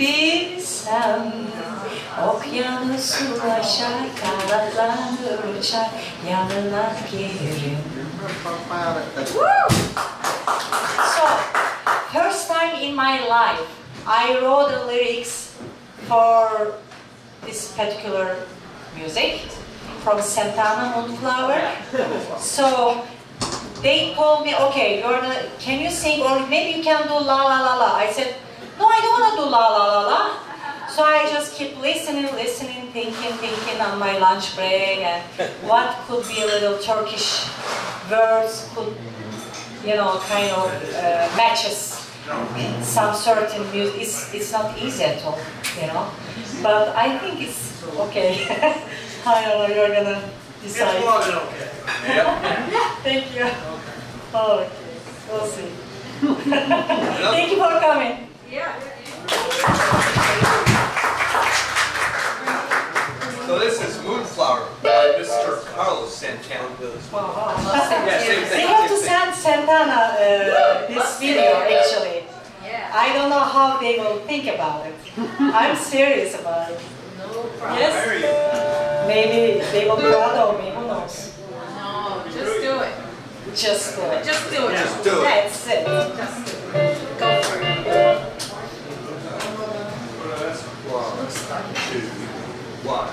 Bilsem Okyanusu aşar uçar Yanına gelirim So, first time in my life I wrote the lyrics for this particular music from Santana Moonflower. So they told me, okay, you're gonna, can you sing or maybe you can do la la la la. I said, no, I don't wanna do la la la la. So I just keep listening, listening, thinking, thinking on my lunch break and what could be a little Turkish words could, you know, kind of uh, matches some certain music. It's, it's not easy at all, you know. But I think it's okay. I don't know, you're gonna It's decide. more than okay. Thank you. Okay, we'll see. Thank you for coming. So this is Moonflower by Mr. Carlos Santana. Yeah, same They thing. have to send Santana uh, this video actually. Yeah. I don't know how they will think about it. I'm serious about it. No problem. Yes? Maybe they will proud of me, who knows? No, just do it. Just do it. Just do it. Just do it. That's it. Just do it. Two, one.